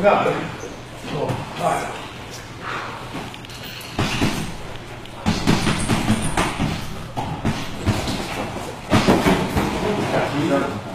你看是我大爷第